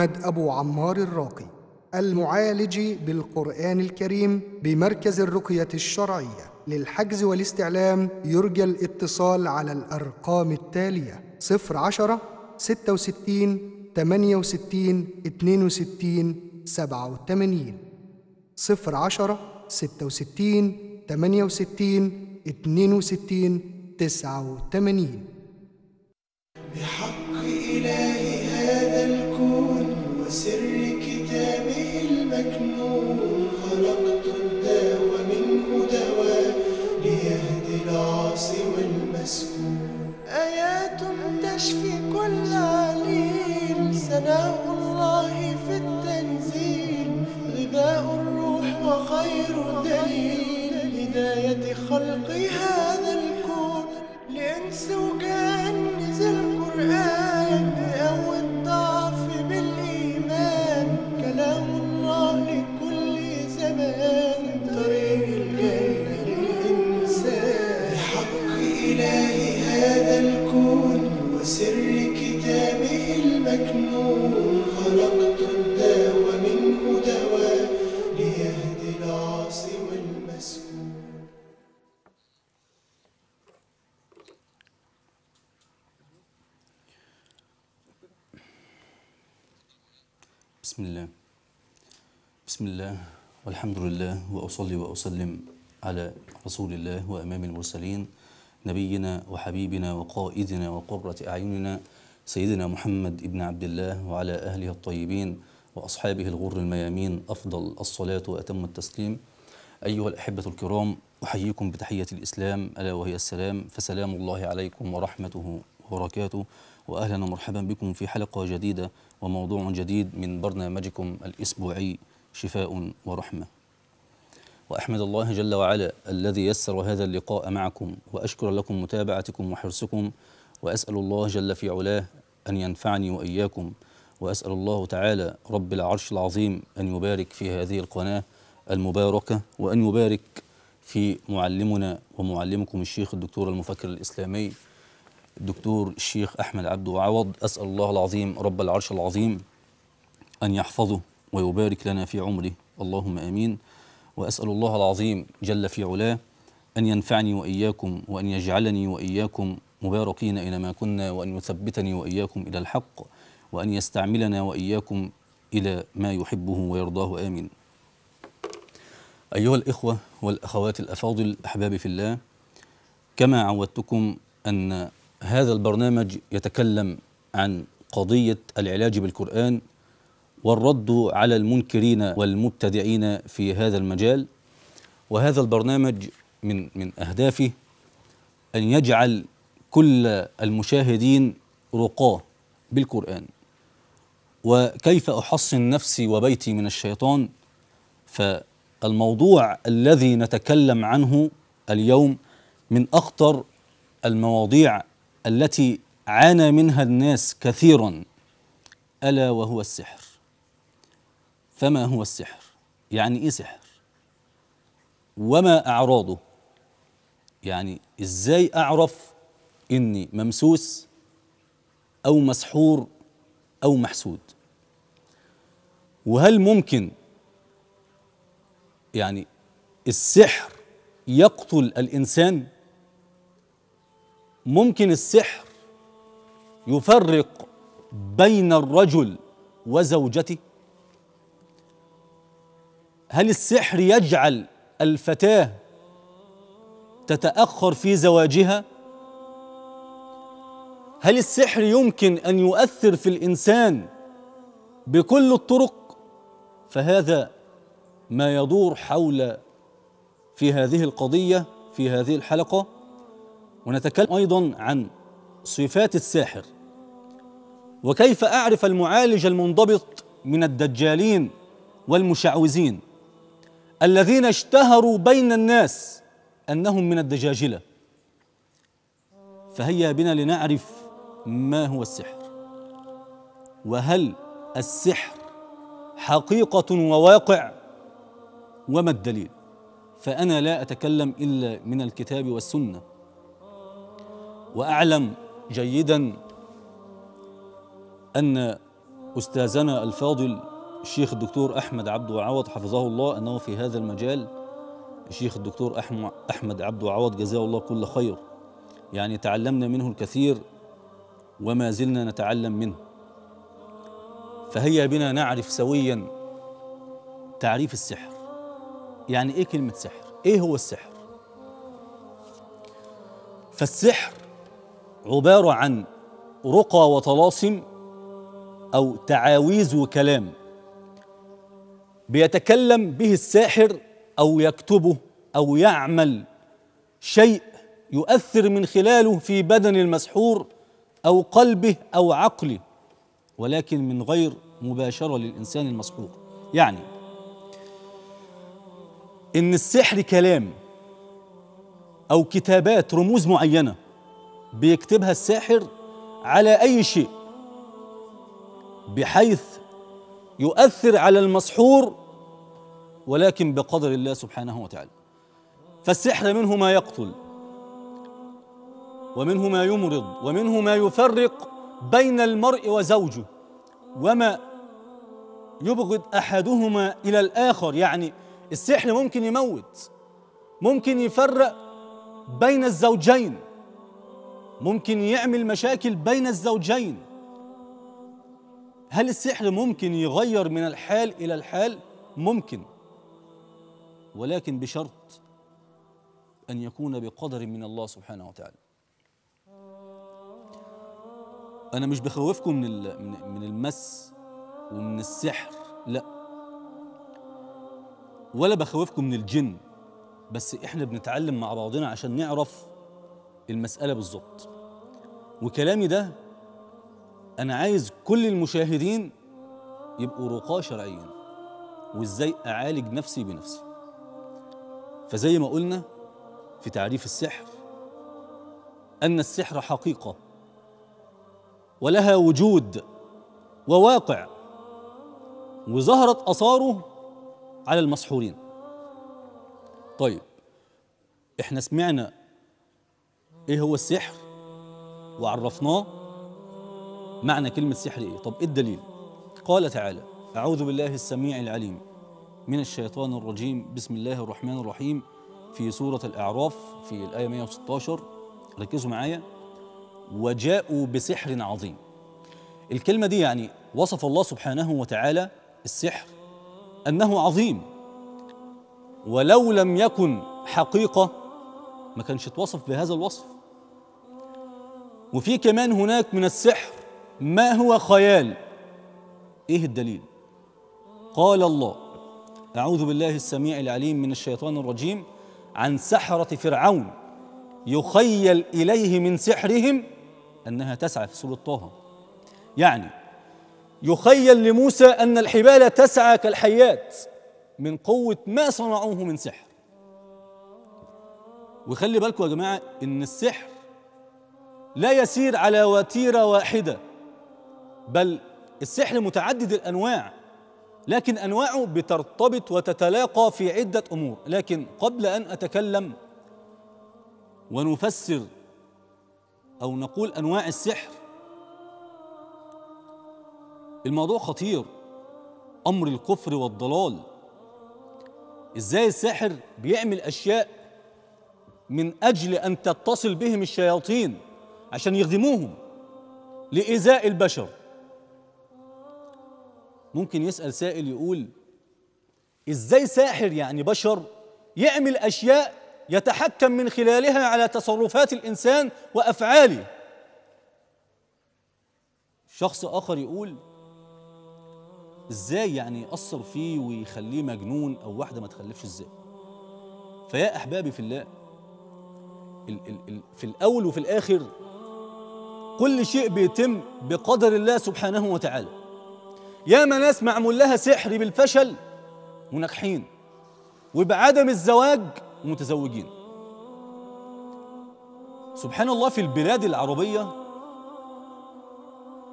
محمد أبو عمار الراقي المعالج بالقرآن الكريم بمركز الرقية الشرعية للحجز والاستعلام يرجى الاتصال على الأرقام التالية صفر عشرة ستة وستين تمانية وستين اتنين وستين سبعة وتمانين. صفر وسر كتابه المكنون خلقت الداء ومنه دواء ليهدي العاصي والمسكون آيات تشفي كل عليل سناء الله في التنزيل. غذاء الروح وخير دليل. هداية خلق هذا الكون لإنس وجان بسم الله. بسم الله والحمد لله وأصلي وأسلم على رسول الله وأمام المرسلين نبينا وحبيبنا وقائدنا وقرة أعيننا سيدنا محمد ابن عبد الله وعلى أهله الطيبين وأصحابه الغر الميامين أفضل الصلاة وأتم التسليم. أيها الأحبة الكرام أحييكم بتحية الإسلام ألا وهي السلام فسلام الله عليكم ورحمته وبركاته. وأهلا ومرحبا بكم في حلقة جديدة وموضوع جديد من برنامجكم الأسبوعي شفاء ورحمة. وأحمد الله جل وعلا الذي يسر هذا اللقاء معكم وأشكر لكم متابعتكم وحرصكم وأسأل الله جل في علاه أن ينفعني وإياكم وأسأل الله تعالى رب العرش العظيم أن يبارك في هذه القناة المباركة وأن يبارك في معلمنا ومعلمكم الشيخ الدكتور المفكر الإسلامي الدكتور الشيخ أحمد عبده عوض أسأل الله العظيم رب العرش العظيم أن يحفظه ويبارك لنا في عمره. اللهم آمين. وأسأل الله العظيم جل في علاه أن ينفعني وإياكم وأن يجعلني وإياكم مباركين أينما كنا وأن يثبتني وإياكم إلى الحق وأن يستعملنا وإياكم إلى ما يحبه ويرضاه. آمين. أيها الإخوة والأخوات الأفاضل أحبابي في الله كما عودتكم أن هذا البرنامج يتكلم عن قضية العلاج بالقرآن والرد على المنكرين والمبتدعين في هذا المجال. وهذا البرنامج من من أهدافه أن يجعل كل المشاهدين رقاة بالقرآن. وكيف أحصن نفسي وبيتي من الشيطان؟ فالموضوع الذي نتكلم عنه اليوم من أخطر المواضيع التي عانى منها الناس كثيرا ألا وهو السحر. فما هو السحر؟ يعني إيه سحر؟ وما أعراضه؟ يعني إزاي أعرف إني ممسوس أو مسحور أو محسود؟ وهل ممكن يعني السحر يقتل الإنسان؟ ممكن السحر يفرق بين الرجل وزوجته؟ هل السحر يجعل الفتاة تتأخر في زواجها؟ هل السحر يمكن أن يؤثر في الإنسان بكل الطرق؟ فهذا ما يدور حول في هذه القضية في هذه الحلقة. ونتكلم أيضا عن صفات الساحر. وكيف أعرف المعالج المنضبط من الدجالين والمشعوذين الذين اشتهروا بين الناس أنهم من الدجاجلة؟ فهيا بنا لنعرف ما هو السحر. وهل السحر حقيقة وواقع؟ وما الدليل؟ فأنا لا أتكلم إلا من الكتاب والسنة. وأعلم جيدا أن أستاذنا الفاضل الشيخ الدكتور أحمد عبد عوض حفظه الله أنه في هذا المجال الشيخ الدكتور أحم- أحمد عبد عوض جزاه الله كل خير. يعني تعلمنا منه الكثير وما زلنا نتعلم منه. فهيا بنا نعرف سويا تعريف السحر. يعني إيه كلمة سحر؟ إيه هو السحر؟ فالسحر عبارة عن رقى وطلاسم أو تعاويذ وكلام. بيتكلم به الساحر أو يكتبه أو يعمل شيء يؤثر من خلاله في بدن المسحور أو قلبه أو عقله ولكن من غير مباشرة للإنسان المسحور. يعني إن السحر كلام أو كتابات رموز معينة بيكتبها الساحر على أي شيء بحيث يؤثر على المسحور ولكن بقدر الله سبحانه وتعالى. فالسحر منه ما يقتل ومنه ما يمرض ومنه ما يفرق بين المرء وزوجه. وما يبغض أحدهما إلى الآخر يعني السحر ممكن يموت ممكن يفرق بين الزوجين. ممكن يعمل مشاكل بين الزوجين. هل السحر ممكن يغير من الحال إلى الحال؟ ممكن. ولكن بشرط أن يكون بقدر من الله سبحانه وتعالى. أنا مش بخوفكم من من- المس ومن السحر لا. ولا بخوفكم من الجن. بس إحنا بنتعلم مع بعضنا عشان نعرف المسألة بالظبط. وكلامي ده أنا عايز كل المشاهدين يبقوا رقاة شرعيا وإزاي أعالج نفسي بنفسي. فزي ما قلنا في تعريف السحر أن السحر حقيقة ولها وجود وواقع وظهرت آثاره على المسحورين. طيب إحنا سمعنا إيه هو السحر؟ وعرفناه معنى كلمة سحر إيه؟ طب إيه الدليل؟ قال تعالى أعوذ بالله السميع العليم من الشيطان الرجيم. بسم الله الرحمن الرحيم. في سورة الأعراف في الآية 116 ركزوا معايا. وجاءوا بسحر عظيم. الكلمة دي يعني وصف الله سبحانه وتعالى السحر أنه عظيم. ولو لم يكن حقيقة ما كانش اتوصف بهذا الوصف. وفي كمان هناك من السحر ما هو خيال؟ إيه الدليل؟ قال الله أعوذ بالله السميع العليم من الشيطان الرجيم عن سحرة فرعون يخيل إليه من سحرهم أنها تسعى في سورة طه. يعني يخيل لموسى أن الحبال تسعى كالحيات من قوة ما صنعوه من سحر. وخلي بالكم يا جماعة إن السحر لا يسير على وتيرة واحدة بل السحر متعدد الأنواع لكن أنواعه بترتبط وتتلاقى في عدة أمور. لكن قبل أن أتكلم ونفسر أو نقول أنواع السحر الموضوع خطير. أمر الكفر والضلال. إزاي الساحر بيعمل أشياء من أجل أن تتصل بهم الشياطين؟ عشان يخدموهم لإيذاء البشر. ممكن يسأل سائل يقول إزاي ساحر يعني بشر يعمل أشياء يتحكم من خلالها على تصرفات الإنسان وأفعاله؟ شخص آخر يقول إزاي يعني يأثر فيه ويخليه مجنون أو واحدة ما تخلفش إزاي؟ فيا أحبابي في الله ال ال في الأول وفي الآخر كل شيء بيتم بقدر الله سبحانه وتعالى. ياما ناس معمول لها سحر بالفشل وناجحين وبعدم الزواج متزوجين. سبحان الله في البلاد العربية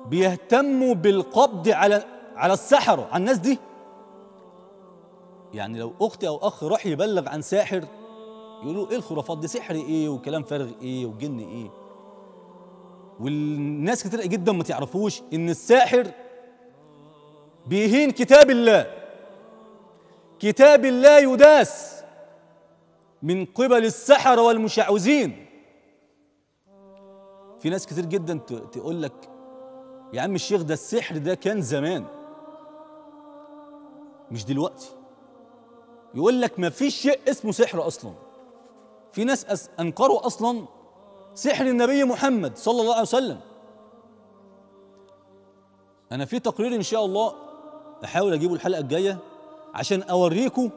بيهتموا بالقبض على على السحرة على الناس دي. يعني لو أخت أو أخ راح يبلغ عن ساحر يقولوا إيه الخرافات دي؟ سحر إيه؟ وكلام فارغ إيه؟ وجن إيه؟ والناس كتير جدا ما تعرفوش إن الساحر بيهين كتاب الله. كتاب الله يداس من قبل السحرة والمشعوذين. في ناس كتير جدا تقول لك يا عم الشيخ ده السحر ده كان زمان مش دلوقتي. يقول لك ما فيش شيء اسمه سحر أصلا. في ناس أنكروا أصلا سحر النبي محمد صلى الله عليه وسلم. أنا في تقرير إن شاء الله أحاول أجيبه الحلقة الجاية عشان أوريكم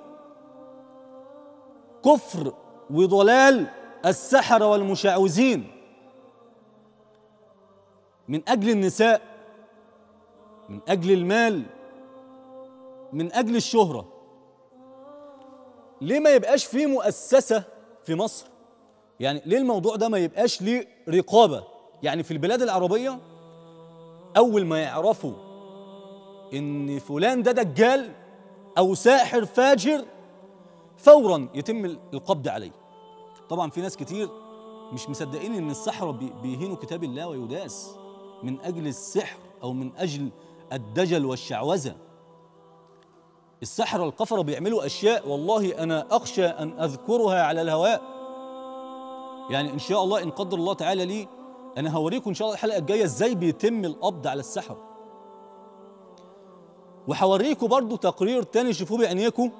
كفر وضلال السحرة والمشعوذين من أجل النساء من أجل المال من أجل الشهرة. ليه ما يبقاش في مؤسسة في مصر؟ يعني ليه الموضوع ده ما يبقاش ليه رقابة؟ يعني في البلاد العربية أول ما يعرفوا إن فلان ده دجال أو ساحر فاجر فورا يتم القبض عليه. طبعا في ناس كتير مش مصدقين إن السحرة بي- بيهينوا كتاب الله ويداس من أجل السحر أو من أجل الدجل والشعوذة. السحرة الكفرة بيعملوا أشياء والله أنا أخشى أن أذكرها على الهواء. يعني إن شاء الله إن قدر الله تعالى لي أنا هوريكم إن شاء الله الحلقة الجاية إزاي بيتم القبض على السحرة وهوريكم برضو تقرير تاني شوفوه بعينيكم.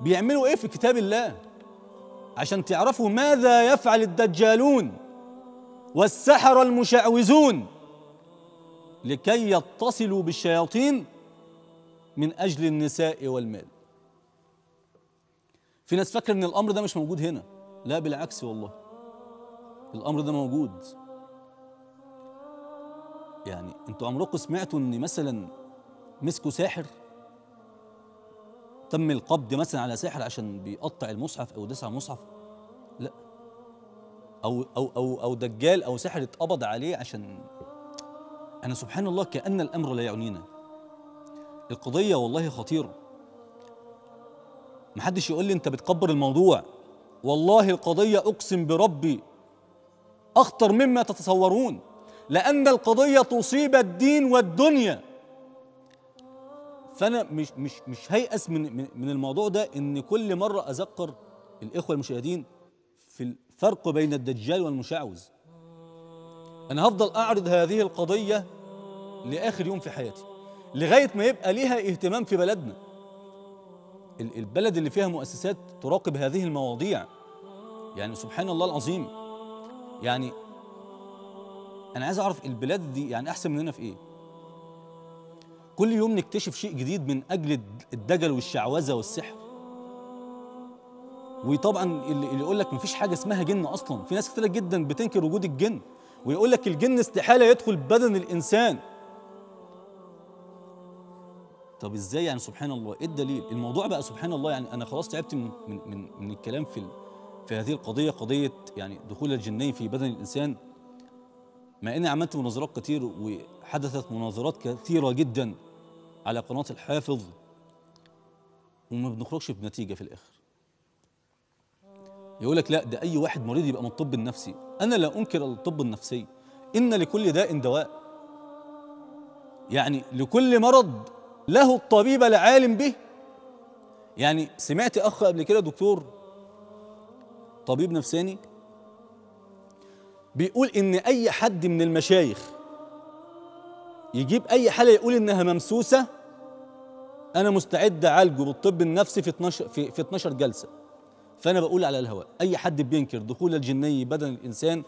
بيعملوا إيه في كتاب الله؟ عشان تعرفوا ماذا يفعل الدجالون والسحر المشعوذون لكي يتصلوا بالشياطين من أجل النساء والمال. في ناس فاكرة إن الأمر ده مش موجود هنا. لا بالعكس والله. الأمر ده موجود. يعني أنتوا عمركم سمعتوا إن مثلا مسكوا ساحر تم القبض مثلا على ساحر عشان بيقطع المصحف أو داس على المصحف؟ لا. أو أو أو أو دجال أو ساحر اتقبض عليه عشان أنا سبحان الله كأن الأمر لا يعنينا. القضية والله خطيرة. محدش يقول لي أنت بتكبر الموضوع. والله القضية أقسم بربي أخطر مما تتصورون لأن القضية تصيب الدين والدنيا. فأنا مش مش مش هيأس من من الموضوع ده إن كل مرة أذكر الإخوة المشاهدين في الفرق بين الدجال والمشعوذ أنا هفضل أعرض هذه القضية لآخر يوم في حياتي لغاية ما يبقى ليها اهتمام في بلدنا. البلد اللي فيها مؤسسات تراقب هذه المواضيع. يعني سبحان الله العظيم. يعني أنا عايز أعرف البلاد دي يعني أحسن مننا في إيه؟ كل يوم نكتشف شيء جديد من أجل الد- الدجل والشعوذة والسحر. وطبعا اللي اللي يقول لك مفيش حاجة اسمها جن أصلا. في ناس كتير جدا بتنكر وجود الجن. ويقول لك الجن استحالة يدخل بدن الإنسان. طب إزاي يعني سبحان الله؟ إيه الدليل؟ الموضوع بقى سبحان الله يعني أنا خلاص تعبت من من من, الكلام في في هذه القضية قضية يعني دخول الجنين في بدن الإنسان. مع إني عملت مناظرات كتير وحدثت مناظرات كثيرة جدا على قناة الحافظ وما بنخرجش بنتيجة في الآخر. يقول لك لا ده أي واحد مريض يبقى من الطب النفسي. أنا لا أنكر الطب النفسي. إن لكل داء دواء. يعني لكل مرض له الطبيب العالم به. يعني سمعت أخ قبل كده دكتور طبيب نفساني بيقول إن أي حد من المشايخ يجيب أي حاله يقول إنها ممسوسة أنا مستعد أعالجه بالطب النفسي في 12 في, في 12 جلسة. فأنا بقول على الهواء أي حد بينكر دخول الجني بدن الإنسان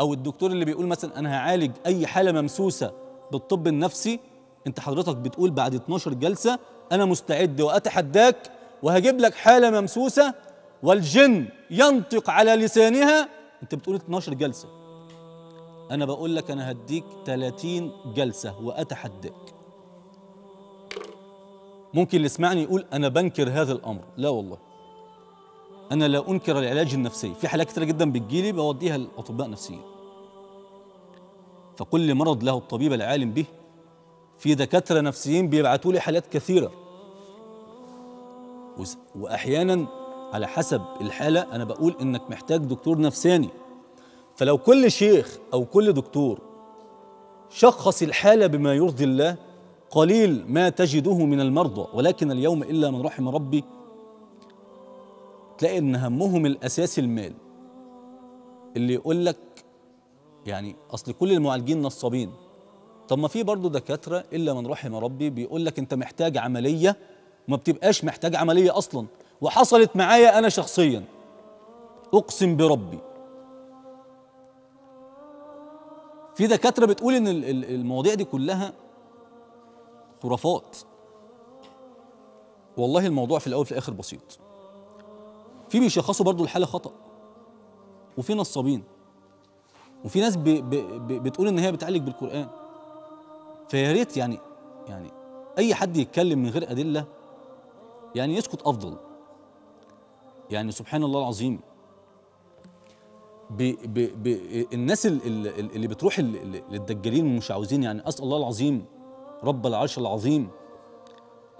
أو الدكتور اللي بيقول مثلا أنا هعالج أي حالة ممسوسة بالطب النفسي انت حضرتك بتقول بعد 12 جلسة أنا مستعد وأتحداك وهجيب لك حالة ممسوسة والجن ينطق على لسانها. انت بتقول 12 جلسة. أنا بقول لك أنا هديك 30 جلسة وأتحداك. ممكن اللي يسمعني يقول أنا بنكر هذا الأمر. لا والله. أنا لا أنكر العلاج النفسي. في حالات كتيرة جدا بتجيلي بوديها لأطباء نفسيين. فكل مرض له الطبيب العالم به في دكاترة نفسيين بيبعتوا لي حالات كثيرة. وس- وأحيانا على حسب الحالة أنا بقول إنك محتاج دكتور نفساني. فلو كل شيخ أو كل دكتور شخص الحالة بما يرضي الله قليل ما تجده من المرضى ولكن اليوم إلا من رحم ربي تلاقي إن همهم الاساسي المال. اللي يقول لك يعني أصل كل المعالجين نصابين. طب ما في برضه دكاترة إلا من رحم ربي بيقول لك أنت محتاج عملية وما بتبقاش محتاج عملية أصلا. وحصلت معايا أنا شخصيا. أقسم بربي. في دكاترة بتقول إن ال- ال- المواضيع دي كلها خرافات. والله الموضوع في الأول في الآخر بسيط. في بيشخصوا برضو الحالة خطأ. وفي نصابين. وفي ناس ب ب بتقول إن هي بتعالج بالقرآن. فيا ريت يعني يعني أي حد يتكلم من غير أدلة يعني يسكت أفضل. يعني سبحان الله العظيم. ب ب ب الناس ال- ال- اللي بتروح ال- ال- للدجالين والمشعوذين يعني أسأل الله العظيم رب العرش العظيم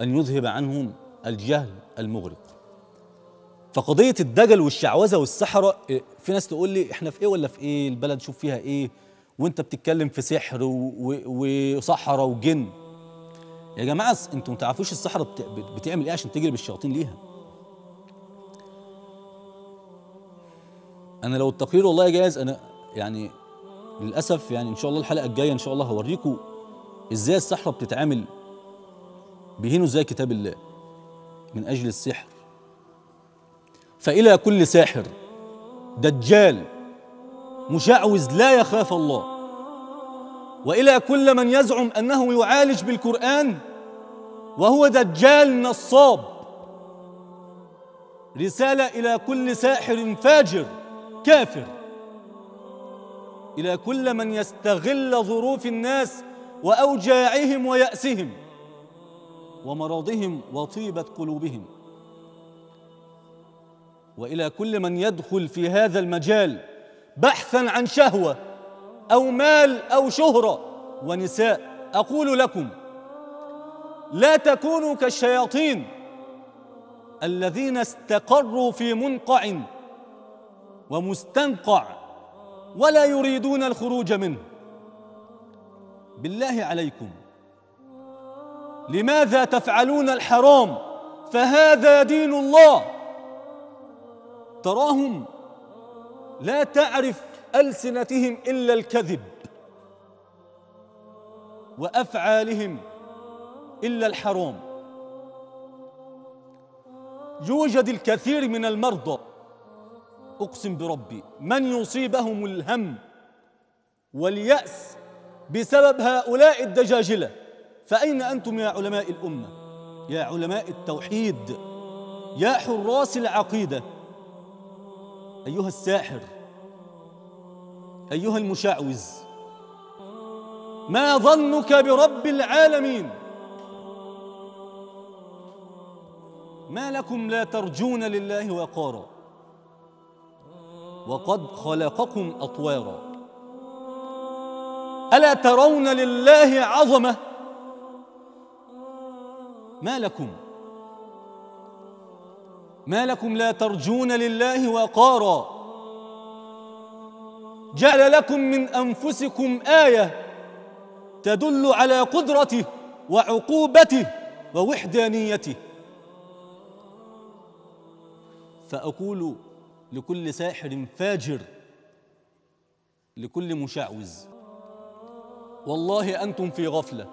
أن يذهب عنهم الجهل المغرق. فقضية الدجل والشعوذة والسحرة إيه، في ناس تقول لي إحنا في إيه ولا في إيه؟ البلد شوف فيها إيه؟ وانت بتتكلم في سحر وصحراء وجن. يا جماعة أنتوا ما تعرفوش السحرة بت- بت- بتعمل إيه عشان تجلب الشياطين ليها؟ أنا لو التقرير والله جاهز أنا يعني للأسف يعني إن شاء الله الحلقة الجاية إن شاء الله هوريكم إزاي السحرة بتتعامل بيهينوا إزاي كتاب الله من أجل السحر. فإلى كل ساحر دجال مشعوذ لا يخاف الله. وإلى كل من يزعم أنه يعالج بالقرآن وهو دجال نصاب. رسالة إلى كل ساحر فاجر كافر. إلى كل من يستغل ظروف الناس وأوجاعهم ويأسهم ومراضهم وطيبة قلوبهم. وإلى كل من يدخل في هذا المجال بحثا عن شهوة. أو مال أو شهرة ونساء. أقول لكم لا تكونوا كالشياطين الذين استقروا في منقع ومستنقع ولا يريدون الخروج منه. بالله عليكم لماذا تفعلون الحرام؟ فهذا دين الله. تراهم لا تعرف ألسنتهم إلا الكذب وأفعالهم إلا الحرام يوجد الكثير من المرضى. أقسم بربي من يصيبهم الهم واليأس بسبب هؤلاء الدجاجلة؟ فأين أنتم يا علماء الأمة؟ يا علماء التوحيد يا حراس العقيدة. أيها الساحر أيها المشعوذ ما ظنك برب العالمين؟ ما لكم لا ترجون لله وقارا؟ وقد خلقكم أطوارا. ألا ترون لله عظمة؟ ما لكم؟ ما لكم لا ترجون لله وقارا؟ جعل لكم من أنفسكم آية تدل على قدرته وعقوبته ووحدانيته. فأقول لكل ساحر فاجر لكل مشعوذ والله أنتم في غفلة.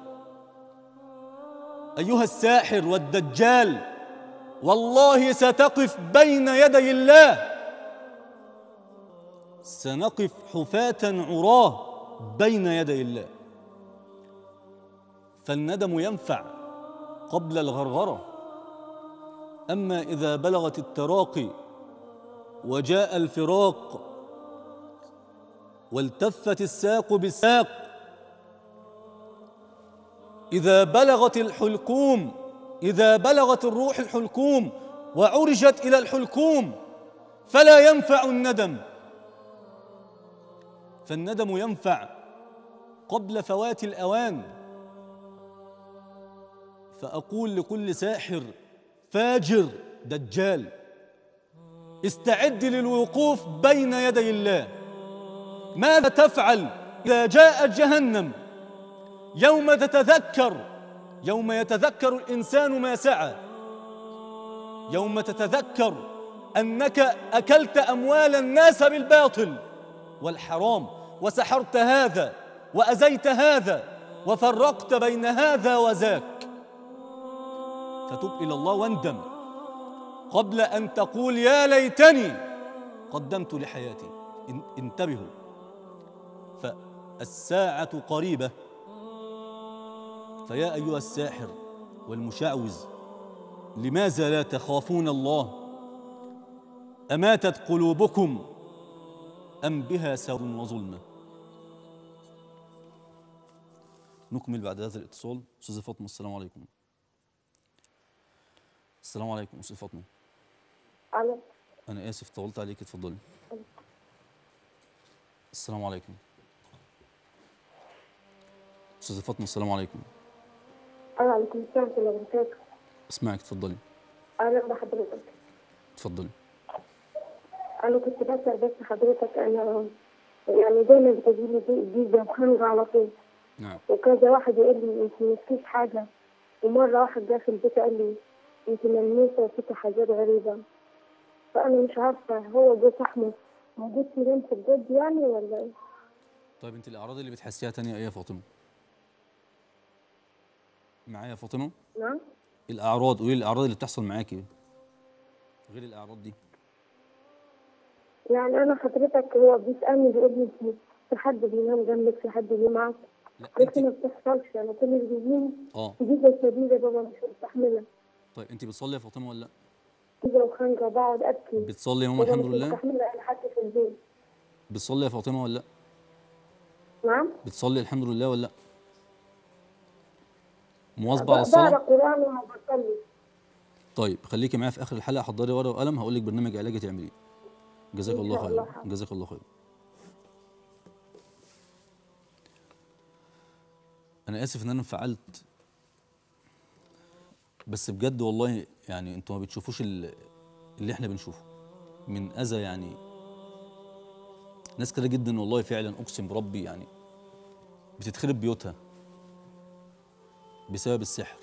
أيها الساحر والدجال والله ستقف بين يدي الله. سنقف حفاة عراه بين يدي الله. فالندم ينفع قبل الغرغرة. أما إذا بلغت التراقي وجاء الفراق والتفت الساق بالساق إذا بلغت الحلقوم إذا بلغت الروح الحلقوم وعرجت إلى الحلقوم فلا ينفع الندم. فالندم ينفع قبل فوات الأوان. فأقول لكل ساحر فاجر دجال استعد للوقوف بين يدي الله. ماذا تفعل إذا جاءت جهنم؟ يوم تتذكر يوم يتذكر الإنسان ما سعى. يوم تتذكر أنك أكلت أموال الناس بالباطل والحرام. وسحرت هذا وأذيت هذا وفرقت بين هذا وذاك. فتب إلى الله واندم. قبل أن تقول يا ليتني قدمت لحياتي. إن- انتبهوا. فالساعة قريبة. فيا أيها الساحر والمشعوذ لماذا لا تخافون الله؟ أماتت قلوبكم أم بها سر وظلمة؟ نكمل بعد هذا الاتصال. أستاذة فاطمة السلام عليكم. السلام عليكم أستاذة فاطمة. ألو. أنا آسف طولت عليك اتفضلي. السلام عليكم. أستاذة فاطمة السلام عليكم. أنا عليكم السلام ورحمة الله وبركاته. أسمعك اتفضلي. أهلا بحضرتك. اتفضلي. أنا كنت بسأل بس حضرتك أنا يعني دايما بتجيلي دي وخنجة على طول. نعم. وكذا واحد يقول لي أنت مفيش حاجة. ومرة واحد جه في البيت قال لي أنت ملموسة وفيكي حاجات غريبة. فأنا مش عارفة هو جوز أحمد موجود في لمس بجد يعني ولا إيه؟ طيب أنت الأعراض اللي بتحسيها تانية إيه يا فاطمة؟ معايا يا فاطمة؟ نعم. الأعراض قولي لي الأعراض اللي بتحصل معاكي. إيه غير الأعراض دي. يعني أنا حضرتك هو بيسألني بيقول لي في حد بينام جنبك؟ في حد بيجي معاك لا انت ما بتحصلش أنا كل اللي بيجيني آه. جيزة شديدة بابا مش مستحملة. طيب انت بتصلي يا فاطمة ولا لأ؟ جيزة وخنجة بقعد أبكي. بتصلي يا ماما الحمد مش لله؟ مستحملة أي حد في البيت. بتصلي يا فاطمة ولا لأ؟ نعم؟ بتصلي الحمد لله ولا لأ؟ مواظبة على بقرأ الصلاة؟ قرآن وما بصلي. طيب خليكي معايا في آخر الحلقة حضري ورقة وقلم هقول لك برنامج علاجي تعمليه. جزاك الله خير. جزاك الله خير أنا آسف إن أنا انفعلت. بس بجد والله يعني أنتوا ما بتشوفوش ال- اللي إحنا بنشوفه. من أذى يعني ناس كتير جدا والله فعلا أقسم بربي يعني بتتخرب بيوتها بسبب السحر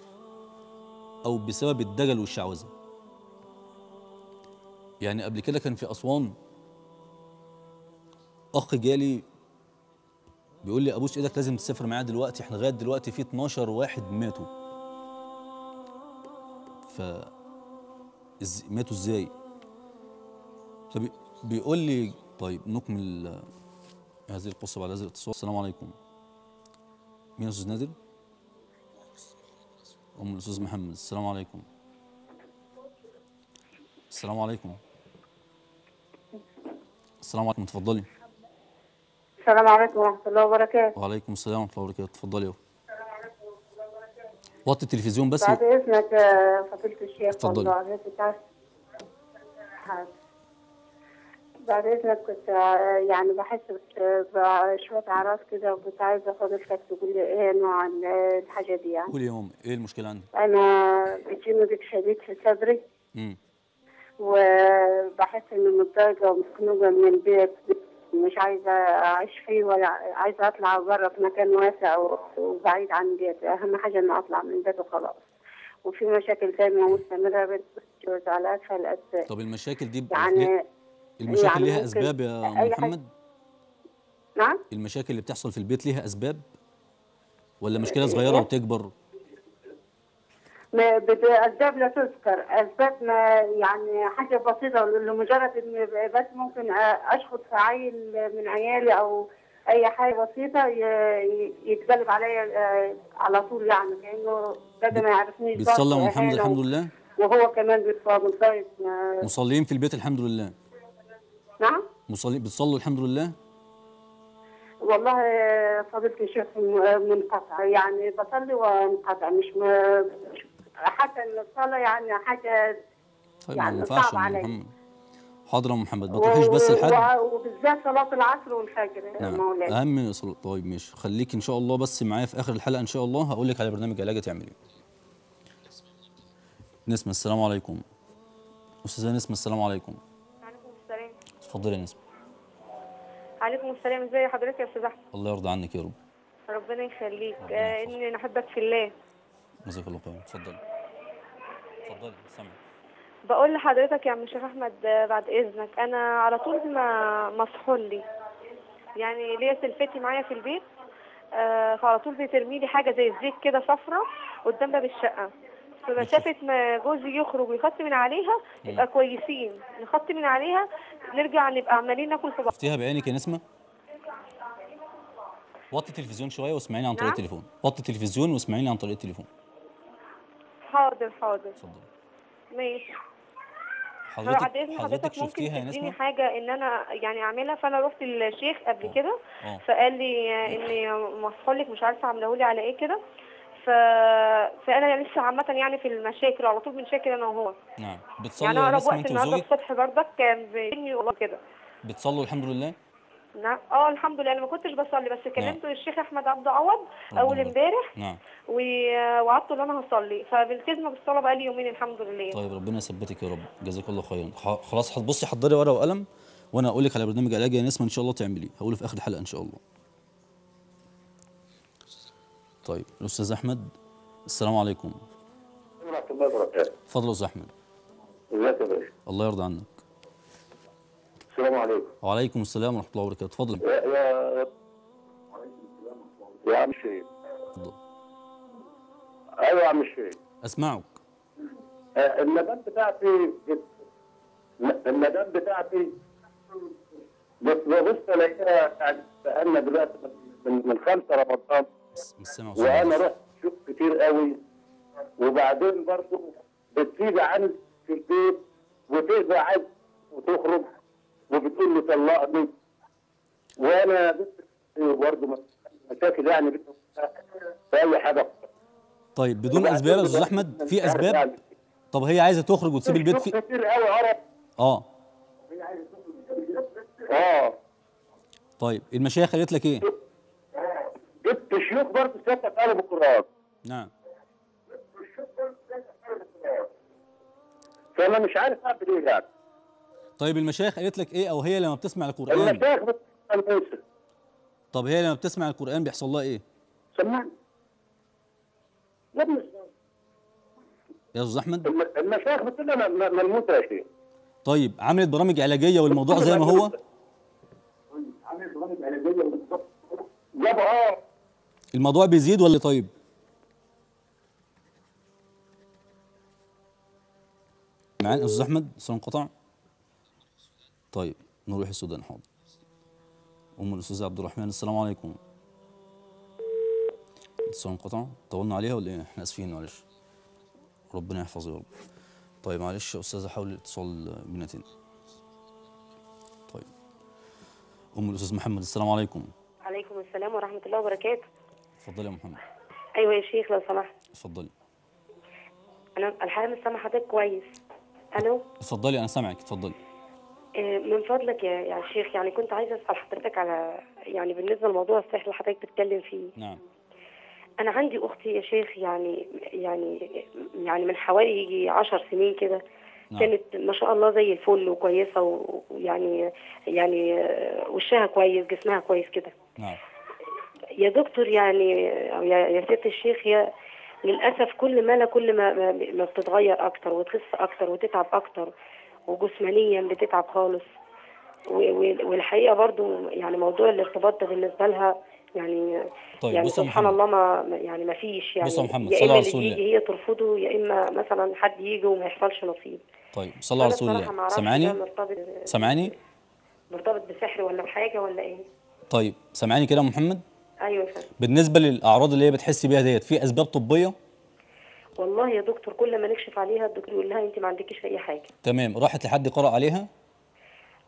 أو بسبب الدجل والشعوذة. يعني قبل كده كان في أسوان أخ جالي بيقول لي أبوس إيدك لازم تسافر معايا دلوقتي إحنا لغاية دلوقتي في 12 واحد ماتوا. ف. ماتوا إزاي؟ فبيقول لي طيب نكمل هذه القصة بعد هذا الاتصال. السلام عليكم. مين أستاذ نادر؟ أم الأستاذ محمد. السلام عليكم. السلام عليكم. السلام عليكم اتفضلي السلام عليكم ورحمة الله وبركاته. وعليكم السلام ورحمة الله وبركاته. اتفضلي اهو وطي التلفزيون بس. بعد إذنك يا فضيلة الشيخ اتفضلي. بعد إذنك كنت آه، يعني بحس بش- بشوية أعراض كده وكنت عايزة فضيلتك تقول لي إيه نوع ال- الحاجة دي يعني. قولي يا ماما إيه المشكلة عندك أنا بيجيني ضيق شديد في صدري. امم وبحس اني متضايقة ومخنوقة من البيت. مش عايزة أعيش فيه ولا عايزة أطلع بره في مكان واسع وبعيد عن البيت أهم حاجة إني أطلع من البيت وخلاص. وفي مشاكل دايما مستمرة بين زوجي وزعلات فالأسباب طب المشاكل دي يعني المشاكل يعني ليها أسباب يا محمد؟ نعم؟ المشاكل اللي بتحصل في البيت ليها أسباب؟ ولا مشكلة صغيرة وتكبر ما بد- اسباب لا تذكر. اسباب ما يعني حاجة بسيطة لمجرد إن بس ممكن أشخط في عيل من عيالي أو أي حاجة بسيطة يتقلب عليا آه، على طول يعني كانه بدل ما يعرفنيش ضغط محمد الحمد لله؟ وهو كمان متضايق. ما- مصلين في البيت الحمد لله. نعم؟ مصلين بتصلوا الحمد لله؟ والله آه، فضيلة الشيخ م- منقطع. يعني بصلي وانقطع مش م- حتى الصلاه يعني حاجة طيب يعني ما ينفعش صعب يا أم عليا. محمد. حاضر يا محمد ما تروحيش بس لحد. وبالذات صلاة العصر والفجر نعم مولاي أهم الصلاة طيب ماشي. خليك إن شاء الله بس معايا في آخر الحلقة إن شاء الله. هقول لك على برنامج علاج تعملي نسمة السلام عليكم. أستاذة نسمة السلام عليكم. عليكم السلام. اتفضلي يا نسمة. عليكم السلام. ازي حضرتك يا أستاذ أحمد؟ الله يرضى عنك يا رب. ربنا يخليك. آه إني نحبك في الله. جزاك الله خير اتفضلي. اتفضلي سامع بقول لحضرتك يا عم شيخ أحمد آه، بعد إذنك أنا على طول ما مسحول لي. يعني ليا سلفتي معايا في البيت آه، فعلى طول بترمي لي حاجة زي الزيت كده صفرة قدام باب الشقة. فمسافة ما جوزي يخرج ويخط من عليها يبقى كويسين. نخط من عليها نرجع نبقى عمالين ناكل في بعض. شفتيها بعينك يا نسمة؟ وطي التلفزيون شوية واسمعيني عن طريق نعم. التليفون. وطي التلفزيون واسمعيني عن طريق التليفون. حاضر حاضر. اتفضلي ماشي. حضرتك حضرتك شفتيها يا نسمة؟ حاجة إن أنا يعني أعملها؟ فأنا رحت للشيخ قبل كده آه. فقال لي اني مسحولك مش عارفة عامله لي على إيه كده. ف... فأنا لسه عامة يعني في المشاكل على طول بنشاكل أنا وهو. نعم. بتصلي يعني يا أقرب وقت النهارده الصبح بردك كان بيني والله كده. بتصلوا الحمد لله؟ نعم. آه الحمد لله. أنا ما كنتش بصلي بس كلمت الشيخ أحمد عبد عوض أول. امبارح نعم. و- وعدته ان أنا هصلي. فبالتزم بالصلاة بقالي يومين الحمد لله. طيب ربنا يثبتك يا رب. جزاك الله خيرا. خ- خلاص بصي حضري ورقة وقلم وأنا أقول لك على برنامج علاج يا نسمة إن شاء الله تعمليه. هقوله في آخر الحلقة إن شاء الله. طيب الاستاذ أحمد السلام عليكم. ورحمة الله وبركاته. اتفضل يا أستاذ أحمد. إزيك يا باشا؟ الله يرضى عنك. السلام عليكم. وعليكم السلام ورحمة الله وبركاته اتفضل يا يا يا عم الشيخ. اتفضل أيوه يا عم الشيخ. أسمعك آه، المدام بتاعتي المدام بتاعتي بس ببص الاقيها يعني بقالنا دلوقتي من من خمسة رمضان وأنا. رحت شوف كتير قوي وبعدين برضه بتيجي عندي في البيت وتقضي عايز وتخرج وبتقول لي طلقني وأنا برضه مشاكل يعني في أي حاجة. طيب بدون أسباب يا أستاذ أحمد في أسباب؟ طب هي عايزة تخرج وتسيب البيت في كتير قوي عرب. آه. آه. طيب المشايخ قالت لك إيه؟ جبت شيوخ برضه ستة قلب القرآن. نعم. فأنا مش عارف أعمل إيه يعني. طيب المشايخ قالت لك إيه؟ أو هي لما بتسمع القرآن. المشايخ بتسمع طب هي لما بتسمع القرآن بيحصل لها إيه؟ سمعني. يا ابني يا أستاذ أحمد. الم- المشايخ بتقول لنا ملموسه يا شيخ. طيب عملت برامج علاجية والموضوع زي ما هو؟ جابوا آه الموضوع بيزيد ولا طيب؟ معانا أستاذ أحمد الصوت انقطع. طيب نروح السودان. حاضر. أم الاستاذ عبد الرحمن السلام عليكم. الصوت انقطع طولنا عليها ولا إيه؟ إحنا آسفين معلش. ربنا يحفظه يا رب. طيب معلش يا أستاذة حاول الاتصال بينا تاني طيب. أم الأستاذ محمد السلام عليكم. عليكم السلام ورحمة الله وبركاته. اتفضلي يا محمد. أيوة يا شيخ لو سمحت. اتفضلي. أنا الحقيقة مش سامعة حضرتك كويس. ألو؟ اتفضلي أنا سامعك. اتفضلي. من فضلك يا يا شيخ يعني كنت عايزة أسأل حضرتك على يعني بالنسبة لموضوع السحر اللي حضرتك بتتكلم فيه. نعم. أنا عندي أختي يا شيخ يعني يعني يعني من حوالي يجي عشر سنين كده نعم. كانت ما شاء الله زي الفل وكويسة و- ويعني يعني آه، وشها كويس جسمها كويس كده. نعم. يا دكتور يعني أو يا يا ست الشيخ يا للأسف كل ما لا كل ما ما, بتتغير أكتر وتخس أكتر وتتعب أكتر وجسمانيا بتتعب خالص. و- و- والحقيقة برضو يعني موضوع الارتباط ده بالنسبة لها يعني طيب يعني سبحان محمد. الله ما يعني ما فيش يعني بص يا محمد، صلى الله. يجي هي ترفضه يا إما مثلا حد يجي وما يحصلش نصيب. طيب صلى الله. أعرفش ده سامعاني مرتبط سامعاني مرتبط بسحر ولا بحاجة ولا إيه. طيب سامعاني كده يا محمد؟ يا فندم. بالنسبة للأعراض اللي هي بتحس بيها ديت في أسباب طبية؟ والله يا دكتور كل ما نكشف عليها الدكتور يقول لها أنت ما عندكيش أي حاجة. تمام. راحت لحد قرأ عليها؟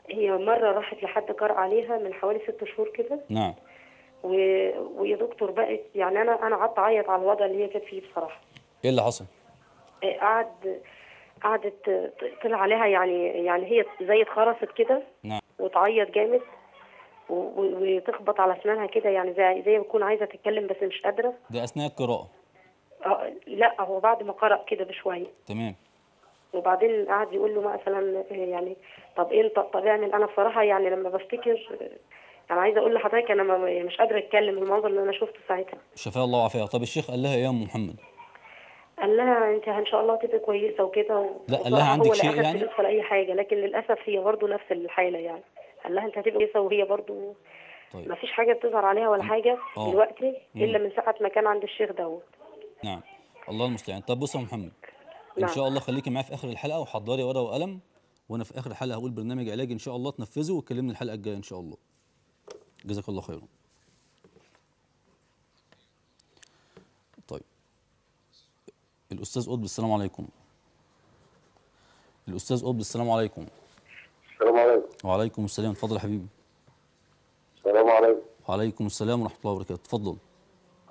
هي مرة راحت لحد قرأ عليها من حوالي ست شهور كده. نعم. و... ويا دكتور بقت يعني أنا أنا قعدت أعيط على الوضع اللي هي كانت فيه بصراحة. إيه اللي حصل؟ إيه، قعد قعدت طلع عليها يعني يعني هي زي اتخرست كده. نعم. وتعيط جامد. و... و- وتخبط على أسنانها كده يعني زي زي ما تكون عايزة تتكلم بس مش قادرة. ده أثناء القراءة. آه، لا هو بعد ما قرأ كده بشوية. تمام. وبعدين قعد يقول له مثلا يعني طب إيه طب, طب اعمل. أنا بصراحة يعني لما بفتكر أنا عايزة أقول لحضرتك أنا ما- مش قادرة أتكلم المنظر اللي أنا شفته ساعتها. شفاها الله وعافاها طب الشيخ قال لها إيه يا أم محمد؟ قال لها أنت إن شاء الله هتبقي كويسة وكده و... لا، قال لها عندك هو شيء يعني؟ ولا أي حاجة لكن للأسف هي برضه نفس الحالة يعني. قال لها أنت هتبقي كويسة وهي برضه طيب. ما فيش حاجة بتظهر عليها ولا حاجة آه. دلوقتي. إلا من ساعة ما كان عند الشيخ دوت نعم. الله المستعان. طب بص يا محمد إن نعم. شاء الله خليكي معايا في آخر الحلقة وحضري ورقة وقلم وأنا في آخر الحلقة هقول برنامج علاجي إن شاء الله تنفذه وتكلمني الحلقة الجاية إن شاء الله. جزاك الله خيرا. طيب. الأستاذ قطب السلام عليكم. الأستاذ قطب السلام عليكم. السلام عليكم. وعليكم السلام. اتفضل يا حبيبي. السلام عليكم. وعليكم السلام ورحمة الله وبركاته. اتفضل.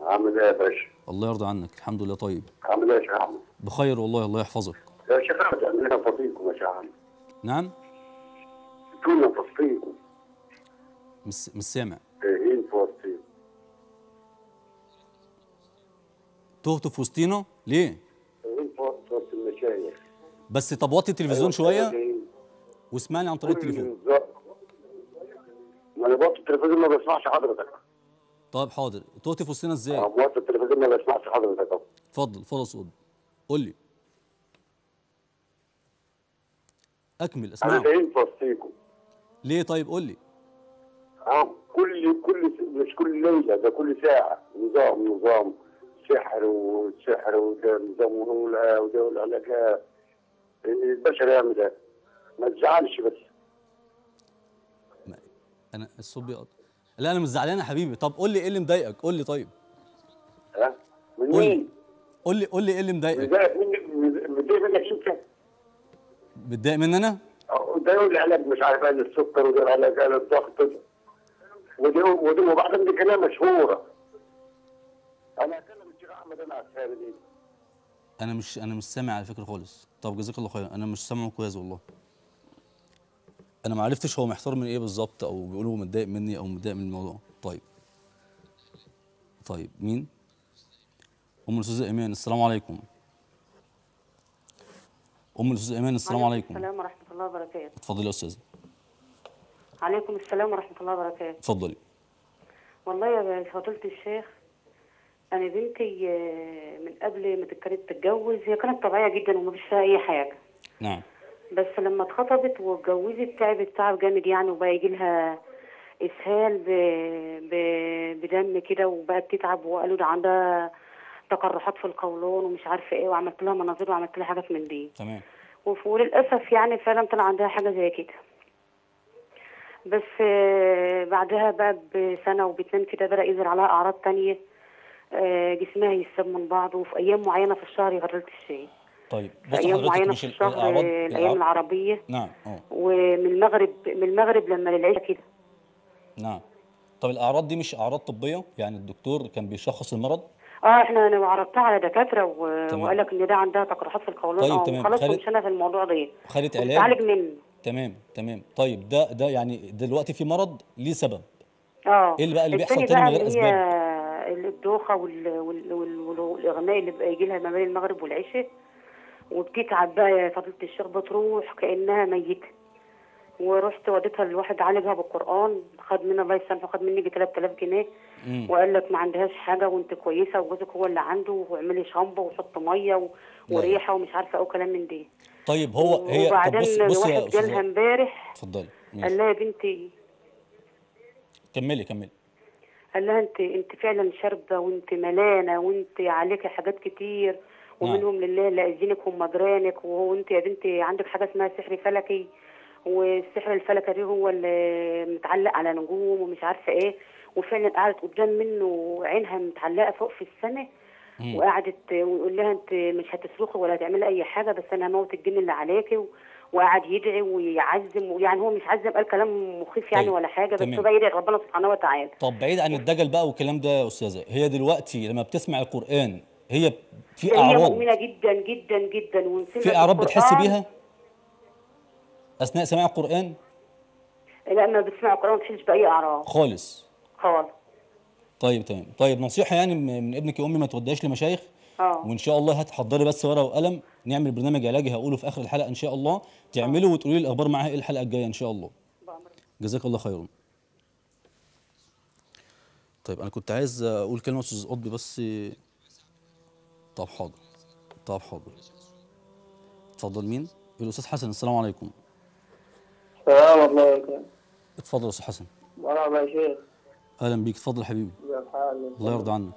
عامل إيه يا باشا؟ الله يرضى عنك. الحمد لله. طيب. عامل إيه يا شيخ أحمد؟ بخير والله. الله يحفظك. يا شيخ أحمد عندنا فصيلكم يا شيخ أحمد. نعم؟ كنا فصيلكم مش مش سامع. إيه فصيل تهت في وسطينا ليه؟ إيه فصيل المشايخ بس طب وطي التلفزيون شوية. جايين. واسمعني عن طريق التليفون. ما أنا بوطي التلفزيون ما بسمعش حضرتك. طيب حاضر. تهت في وسطينا إزاي؟ أنا بوطي التلفزيون ما بسمعش حضرتك أهو. اتفضل. اتفضل يا صوت قول لي. أكمل أنا اسمعه جايين فصيلكم ليه؟ طيب قول لي. آه كل كل مش كل ليلة ده كل ساعة. نظام نظام. سحر وسحر وده نظام ونولة وده والعلاجات البشر يعمل إيه؟ ما تزعلش بس. أنا الصوت بيقطع لا أنا مش زعلان يا حبيبي. طب قول لي إيه اللي مضايقك؟ قول لي طيب. ها؟ من مين؟ قول لي قول لي إيه اللي مضايقك؟ متضايق منك متضايق منك انت؟ متضايق مني أنا؟ ده يقول لي علاج مش عارف قال السكر وده علاج قال الضغط. ده. وده وده وبعدين دي كلام مشهورة. أنا أكلم الشيخ أحمد أنا على السهل دي. أنا مش أنا مش سامع على فكرة خالص. طب جزاك الله خير أنا مش سامعه كويس والله. أنا ما عرفتش هو محتار من إيه بالظبط أو بيقول هو متضايق مني أو متضايق من الموضوع. طيب. طيب مين؟ أم الأستاذة إيمان السلام عليكم. أم الأستاذة إيمان السلام عليكم السلام ورحمة الله وبركاته. اتفضلي يا أستاذة. عليكم السلام ورحمة الله وبركاته. اتفضلي. والله يا فضيلة الشيخ أنا بنتي آه، من قبل ما كانت تتجوز هي كانت طبيعية جدا وما فيش فيها أي حاجة. نعم. بس لما اتخطبت واتجوزت تعبت تعب جامد يعني وبقى يجي لها إسهال ب... ب... بدم كده وبقت تتعب وقالوا ده عندها تقرحات في القولون ومش عارفة إيه وعملت لها مناظير وعملت لها حاجات من دي. تمام. وللأسف يعني فعلا طلع عندها حاجة زي كده. بس آه، بعدها بقى بسنة وباتنين كده بدأ يظهر عليها أعراض تانية آه، جسمها يساب من بعضه وفي أيام معينة في الشهر يغرلت الشيء. طيب بص أيام حضرتك معينة مش في ال- الشهر الأعراض آه، الأيام الأعراض- العربية. نعم آه. ومن المغرب من المغرب لما للعشاء كده. نعم. طب الأعراض دي مش أعراض طبية؟ يعني الدكتور كان بيشخص المرض؟ آه إحنا أنا عرضتها على دكاترة و... تمام. وقال لك إن ده عندها تقرحات في القولون. طيب، آه تمام. خلاص خدت- مش أنا في الموضوع ده. خدت علاج وبتعالج منه. تمام تمام. طيب ده ده يعني دلوقتي في مرض ليه سبب؟ آه. إيه اللي بقى اللي بيحصل تاني من غير هي الدوخة وال... وال... وال... وال... والإغماء اللي بقى يجي لها ما بين المغرب والعشاء. وبتتعب بقى يا فضيلة الشيخ بتروح كأنها ميتة. ورحت وديتها لواحد عالجها بالقرآن خد مني الله يسامحه خد مني 3000 جنيه. وقال لك ما عندهاش حاجة وانت كويسة وجوزك هو اللي عنده واعملي شامبو وحط مية و... لا. وريحة ومش عارفة إيه وكلام من دي. طيب هو هي طب وبعدين بص بص يا واحد جالها امبارح اتفضلي. قال ماشي. لها يا بنتي كملي كملي. قال لها انت انت فعلا شاربة وانت ملانة وانت عليك حاجات كتير. ومنهم لله اللي اذنك هم جيرانك وهو أنت يا بنتي عندك حاجة اسمها سحر فلكي والسحر الفلكي ده هو اللي متعلق على نجوم ومش عارفة إيه وفعلا قعدت قدام منه عينها متعلقة فوق في السماء. وقعدت ويقول لها أنت مش هتصرخي ولا هتعملي أي حاجة بس أنا هموت الجن اللي عليكي وقعد يدعي ويعزم يعني هو مش عزم قال كلام مخيف يعني طيب، ولا حاجة بس. هو يدعي ربنا سبحانه وتعالى طب بعيد عن الدجل بقى والكلام ده يا أستاذة هي دلوقتي لما بتسمع القرآن هي في هي أعراض. مؤمنة جدا جدا جدا ونسمعت في أعراض بتحس القرآن. بيها؟ أثناء سماع القرآن؟ لا ما بتسمع القرآن ما بتحسش بأي أعراض. خالص. خالص. طيب تمام. طيب نصيحة يعني من ابنك يا أمي ما توديهاش لمشايخ. آه. وإن شاء الله هتحضري بس ورقة وقلم نعمل برنامج علاجي هقوله في آخر الحلقة إن شاء الله. تعمله وتقولي لي الأخبار معاها إيه الحلقة الجاية إن شاء الله. جزاك الله خيرا. طيب أنا كنت عايز أقول كلمة أستاذ قطبي بس طب حاضر طب حاضر. اتفضل مين؟ الأستاذ حسن السلام عليكم. السلام الله وبركاته. اتفضل يا أستاذ حسن. مرحبا يا شيخ أهلا بيك اتفضل حبيبي؟ الله يرضى عنك.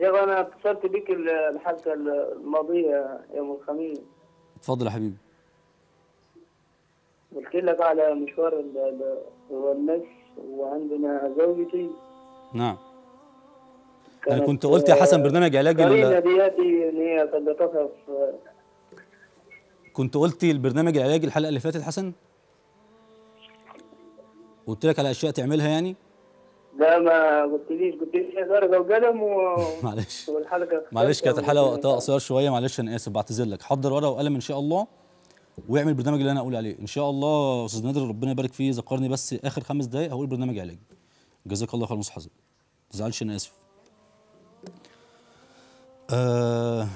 شيخ أنا اتصلت بك ال- الحلقة الماضية يوم الخميس. اتفضل يا حبيبي. قلت لك على مشوار ال- ال- والنش وعندنا زوجتي. نعم. أنا كنت قلت يا حسن آه، برنامج علاج ال- قرينة دياتي ان هي كانت كنت قلت البرنامج العلاجي الحلقة اللي فاتت حسن؟ قلت لك على أشياء تعملها يعني؟ لا ما قلتليش قلت لي ورقه وقلم و... معلش. والحلقة معلش كانت الحلقة وقتها قصير شوية معلش أنا آسف بعتذر لك. حضر ورقة وقلم إن شاء الله واعمل البرنامج اللي أنا أقول عليه. إن شاء الله أستاذ نادر ربنا يبارك فيه ذكرني بس آخر خمس دقائق هقول برنامج علاجي. جزاك الله خير حسن. ما تزعلش أنا آسف. آه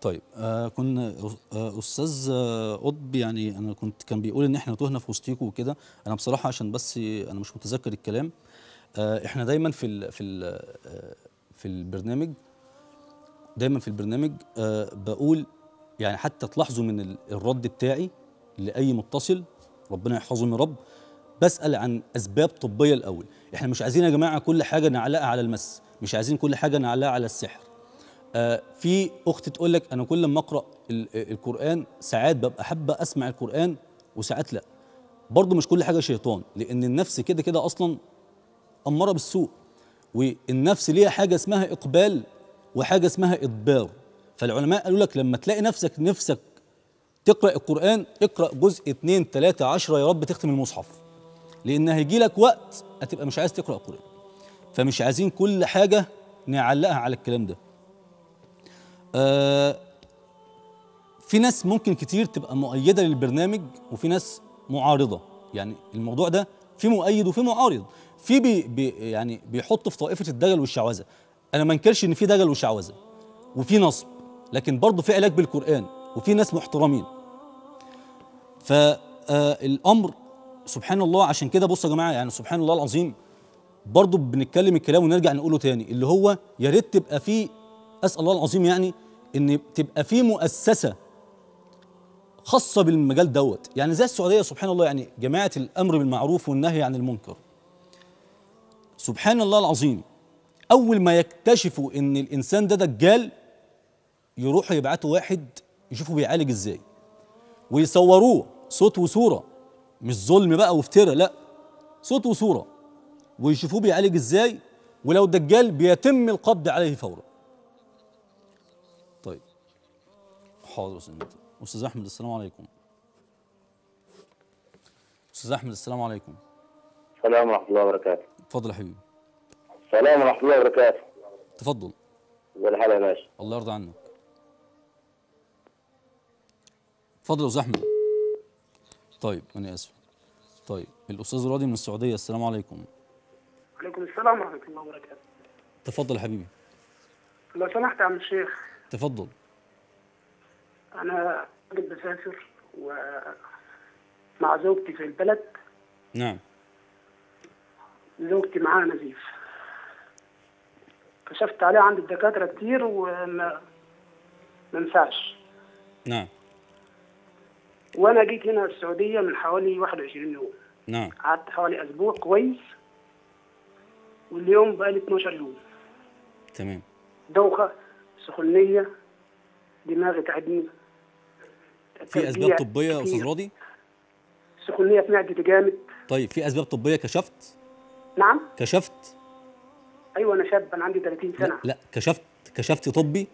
طيب آه كنا آه أستاذ آه قطب يعني أنا كنت كان بيقول إن إحنا تهنا في وسطيكوا وكده. أنا بصراحة عشان بس أنا مش متذكر الكلام. آه إحنا دايما في ال في ال آه في البرنامج دايما في البرنامج آه بقول يعني حتى تلاحظوا من ال- الرد بتاعي لأي متصل ربنا يحفظه من رب بسأل عن أسباب طبية الأول. إحنا مش عايزين يا جماعة كل حاجة نعلقها على المس. مش عايزين كل حاجة نعلقها على السحر. آه في أخت تقول لك أنا كل ما أقرأ ال- القرآن ساعات ببقى حابة أسمع القرآن وساعات لأ. برضه مش كل حاجة شيطان لأن النفس كده كده أصلا أمارة بالسوء. والنفس ليها حاجة اسمها إقبال وحاجة اسمها إدبار. فالعلماء قالوا لك لما تلاقي نفسك نفسك تقرأ القرآن اقرأ جزء اتنين تلاتة عشرة يا رب تختم المصحف. لأن هيجي لك وقت هتبقى مش عايز تقرأ القرآن. فمش عايزين كل حاجة نعلقها على الكلام ده. آه في ناس ممكن كتير تبقى مؤيدة للبرنامج وفي ناس معارضة. يعني الموضوع ده في مؤيد وفي معارض. في بي بي يعني بيحط في طائفة الدجل والشعوذة. أنا ما انكرش إن في دجل وشعوذة وفي نصب لكن برضه في علاج بالقرآن وفي ناس محترمين. فالامر سبحان الله عشان كده بصوا يا جماعة يعني سبحان الله العظيم برضه بنتكلم الكلام ونرجع نقوله تاني اللي هو يا ريت تبقى في أسأل الله العظيم يعني إن تبقى في مؤسسة خاصة بالمجال دوت. يعني زي السعودية سبحان الله يعني جماعة الأمر بالمعروف والنهي عن المنكر. سبحان الله العظيم أول ما يكتشفوا إن الإنسان ده دجال يروحوا يبعتوا واحد يشوفوا بيعالج إزاي ويصوروه صوت وصورة. مش ظلم بقى وافتراء لا. صوت وصورة. ويشوفوه بيعالج إزاي؟ ولو دجال بيتم القبض عليه فورا. طيب. حاضر. أستاذ أحمد السلام عليكم. أستاذ أحمد السلام عليكم. السلام ورحمة الله وبركاته. اتفضل يا حبيبي. السلام ورحمة الله وبركاته. تفضل. زي الحال يا باشا. الله يرضى عنك. اتفضل يا أستاذ أحمد. طيب أنا آسف. طيب الأستاذ راضي من السعودية السلام عليكم. عليكم السلام ورحمة الله وبركاته. تفضل يا حبيبي. لو سمحت يا عم الشيخ تفضل. أنا راجل بسافر ومع زوجتي في البلد. نعم. زوجتي معاها نزيف. كشفت عليه عند الدكاترة كتير وما ما نعم. وأنا جيت هنا السعودية من حوالي 21 يوم. نعم. قعدت حوالي أسبوع كويس واليوم بقالي 12 يوم. تمام. دوخة سخونية دماغي تعبني. في أسباب طبية يا أستاذ. راضي؟ سخونية في معدتي جامد. طيب في أسباب طبية كشفت؟ نعم. كشفت؟ أيوه أنا شاب أنا عندي 30 سنة. لا, لا كشفت كشفت طبي؟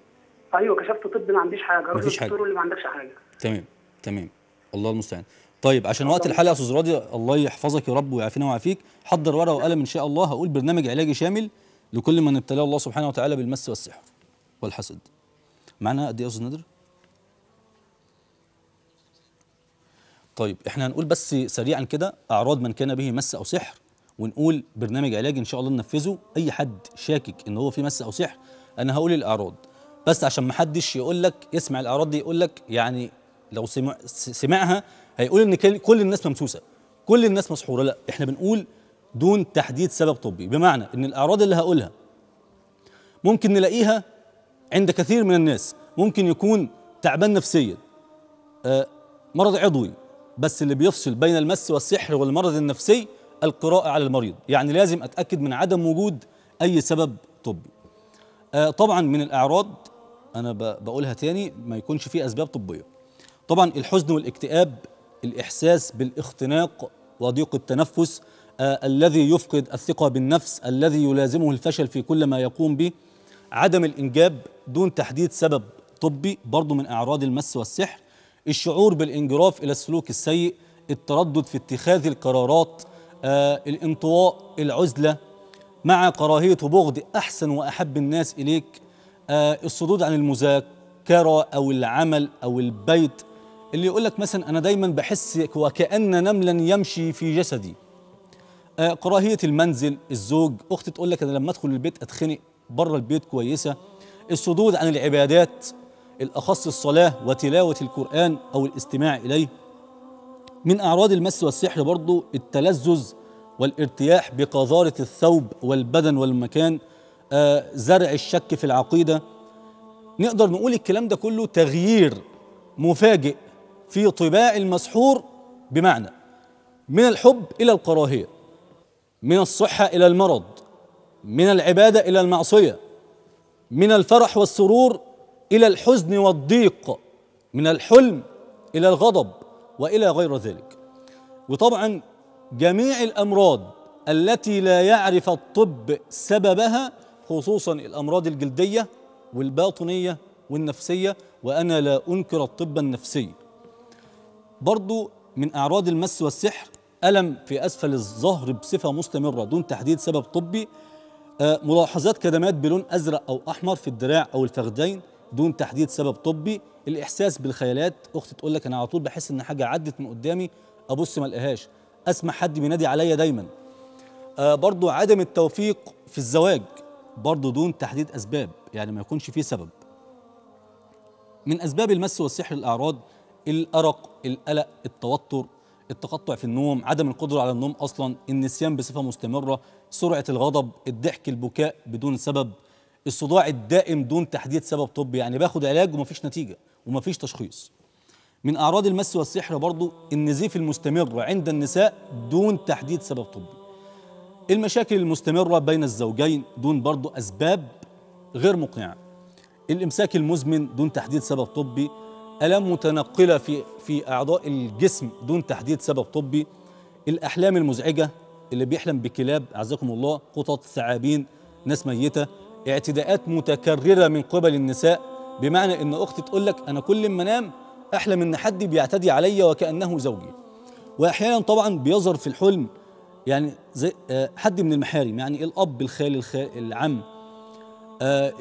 أيوه كشفت طب ما عنديش حاجة. حاجة. للدكتور اللي ما عندكش حاجة. تمام تمام. الله المستعان. طيب عشان وقت الحلقة يا أستاذ راضي الله يحفظك يا رب ويعافينا ويعافيك. حضر ورقة وقلم إن شاء الله. هقول برنامج علاجي شامل لكل من ابتلاه الله سبحانه وتعالى بالمس والسحر والحسد. معنا قد إيه يا أستاذ نادر؟ طيب إحنا هنقول بس سريعا كده أعراض من كان به مس أو سحر ونقول برنامج علاجي إن شاء الله ننفذه. أي حد شاكك إن هو في مس أو سحر أنا هقول الأعراض. بس عشان ما حدش يقول لك يسمع الأعراض دي يقول لك يعني لو سمع سمعها هيقول إن كل الناس ممسوسة. كل الناس مسحورة. لا إحنا بنقول دون تحديد سبب طبي. بمعنى إن الأعراض اللي هقولها ممكن نلاقيها عند كثير من الناس. ممكن يكون تعبان نفسيا آه، مرض عضوي. بس اللي بيفصل بين المس والسحر والمرض النفسي القراءة على المريض. يعني لازم أتأكد من عدم وجود أي سبب طبي. آه، طبعا من الأعراض أنا بقولها تاني ما يكونش فيه أسباب طبية. طبعا الحزن والاكتئاب الإحساس بالاختناق وضيق التنفس آه الذي يفقد الثقة بالنفس الذي يلازمه الفشل في كل ما يقوم به عدم الإنجاب دون تحديد سبب طبي برضو من أعراض المس والسحر الشعور بالانجراف إلى السلوك السيء التردد في اتخاذ القرارات آه الانطواء العزلة. مع كراهية وبغض أحسن وأحب الناس إليك آه الصدود عن المذاكرة أو العمل أو البيت اللي يقول لك مثلا أنا دايما بحس وكأن نملا يمشي في جسدي. آه كراهية المنزل الزوج أختي تقول لك أنا لما أدخل البيت أتخنق بره البيت كويسة. الصدود عن العبادات الأخص الصلاة وتلاوة القرآن أو الاستماع إليه. من أعراض المس والسحر برضو التلذذ والارتياح بقذارة الثوب والبدن والمكان آه زرع الشك في العقيدة. نقدر نقول الكلام ده كله تغيير مفاجئ في طباع المسحور بمعنى من الحب إلى الكراهية من الصحة إلى المرض من العبادة إلى المعصية من الفرح والسرور إلى الحزن والضيق من الحلم إلى الغضب وإلى غير ذلك. وطبعا جميع الأمراض التي لا يعرف الطب سببها خصوصا الأمراض الجلدية والباطنية والنفسية وأنا لا أنكر الطب النفسي. برضو من أعراض المس والسحر ألم في أسفل الظهر بصفة مستمرة دون تحديد سبب طبي آه، ملاحظات كدمات بلون أزرق أو أحمر في الدراع أو الفخذين دون تحديد سبب طبي الإحساس بالخيالات أختي تقول لك أنا على طول بحس إن حاجة عدت من قدامي أبص ما ألاقيهاش أسمع حد بينادي عليا دايما. آه، برضو عدم التوفيق في الزواج برضو دون تحديد أسباب يعني ما يكونش فيه سبب. من أسباب المس والسحر الأعراض الأرق القلق التوتر التقطع في النوم عدم القدرة على النوم أصلا النسيان بصفة مستمرة سرعة الغضب الضحك البكاء بدون سبب الصداع الدائم دون تحديد سبب طبي يعني باخد علاج ومفيش نتيجة ومفيش تشخيص. من أعراض المس والسحر برضو النزيف المستمر عند النساء دون تحديد سبب طبي المشاكل المستمرة بين الزوجين دون برضو أسباب غير مقنعة. الإمساك المزمن دون تحديد سبب طبي الام متنقلة في في أعضاء الجسم دون تحديد سبب طبي؟ الأحلام المزعجة اللي بيحلم بكلاب أعزكم الله قطط ثعابين ناس ميتة اعتداءات متكررة من قبل النساء بمعنى إن أختي تقول لك أنا كل ما أنام أحلم إن حد بيعتدي عليا وكأنه زوجي. وأحيانا طبعا بيظهر في الحلم يعني زي آه، حد من المحارم يعني الأب الخال الخال العم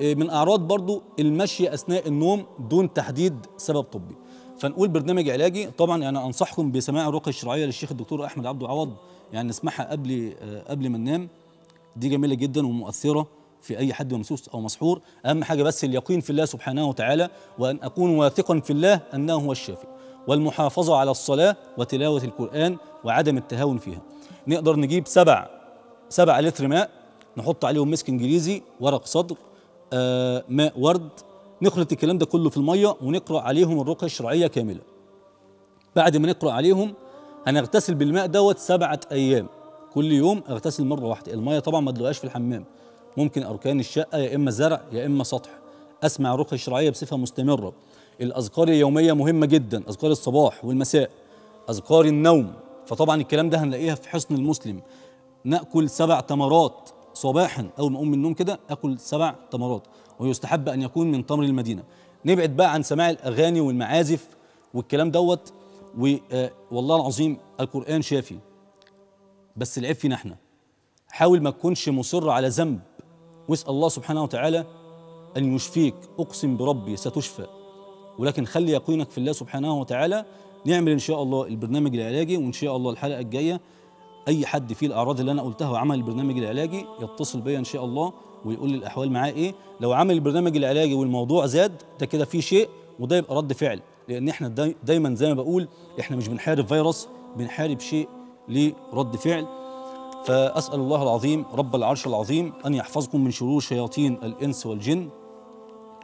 من أعراض برضو المشي أثناء النوم دون تحديد سبب طبي. فنقول برنامج علاجي طبعا يعني أنصحكم بسماع الرقية الشرعية للشيخ الدكتور أحمد عبده عوض يعني نسمعها قبل آه، قبل ما ننام. دي جميلة جدا ومؤثرة في أي حد ممسوس أو مسحور. أهم حاجة بس اليقين في الله سبحانه وتعالى وأن أكون واثقا في الله أنه هو الشافي. والمحافظة على الصلاة وتلاوة القرآن وعدم التهاون فيها. نقدر نجيب سبع سبع لتر ماء نحط عليهم مسك انجليزي ورق صدر آه ماء ورد. نخلط الكلام ده كله في المية ونقرأ عليهم الرقية الشرعية كاملة. بعد ما نقرأ عليهم هنغتسل بالماء دوت سبعة أيام. كل يوم أغتسل مرة واحدة. المية طبعا ما تلاقيهاش في الحمام. ممكن أركان الشقة يا إما زرع يا إما سطح. أسمع الرقيه الشرعيه بصفة مستمرة. الأذكار اليومية مهمة جدا. أذكار الصباح والمساء. أذكار النوم. فطبعا الكلام ده هنلاقيها في حصن المسلم. نأكل سبع تمرات. صباحا أول ما أقوم من النوم كده آكل سبع تمرات ويستحب أن يكون من تمر المدينة. نبعد بقى عن سماع الأغاني والمعازف والكلام دوت آه، والله العظيم القرآن شافي. بس العيب فينا إحنا. حاول ما تكونش مصر على ذنب واسأل الله سبحانه وتعالى أن يشفيك. أقسم بربي ستشفى. ولكن خلي يقينك في الله سبحانه وتعالى. نعمل إن شاء الله البرنامج العلاجي وإن شاء الله الحلقة الجاية أي حد فيه الاعراض اللي أنا قلتها وعمل البرنامج العلاجي يتصل بيا إن شاء الله ويقول لي الأحوال معاه إيه. لو عمل البرنامج العلاجي والموضوع زاد ده كده في شيء وده يبقى رد فعل. لأن إحنا داي دايما زي ما بقول إحنا مش بنحارب فيروس بنحارب شيء ليه رد فعل. فأسأل الله العظيم رب العرش العظيم أن يحفظكم من شرور شياطين الإنس والجن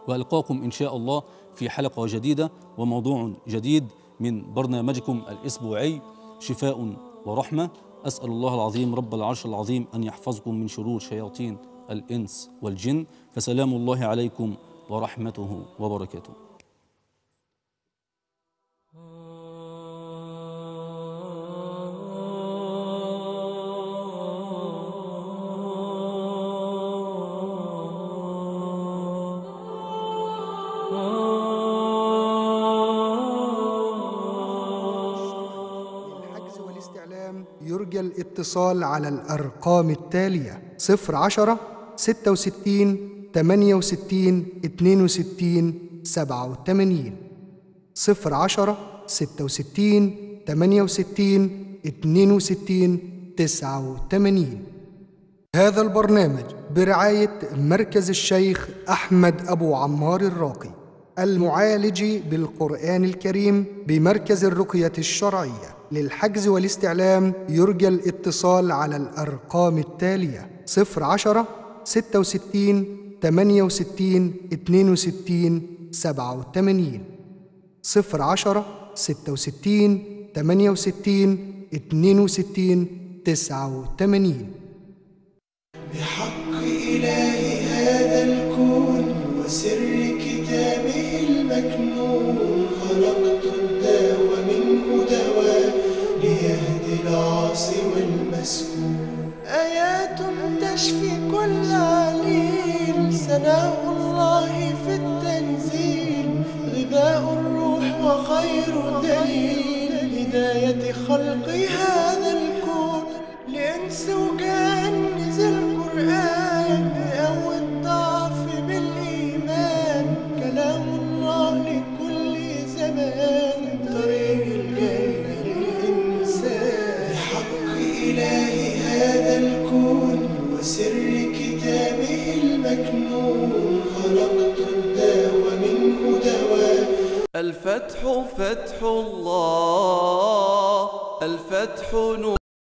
وألقاكم إن شاء الله في حلقة جديدة وموضوع جديد من برنامجكم الأسبوعي. شفاء ورحمة. أسأل الله العظيم رب العرش العظيم أن يحفظكم من شرور شياطين الإنس والجن فسلام الله عليكم ورحمته وبركاته. الاتصال على الأرقام التالية 010 66 68 62 87 010 66 68 62 89 هذا البرنامج برعاية مركز الشيخ أحمد أبو عمار الراقي المعالج بالقرآن الكريم بمركز الرقية الشرعية. للحجز والاستعلام يرجى الاتصال على الأرقام التالية 010 66 68 62 87 010 66 68 62 89 بحق إله هذا الكون وسر تشفي كل عليل سناء الله في التنزيل غذاء الروح وخير دليل هداية خلق هذا الكون لإنس وجان الفتح فتح الله الفتح نور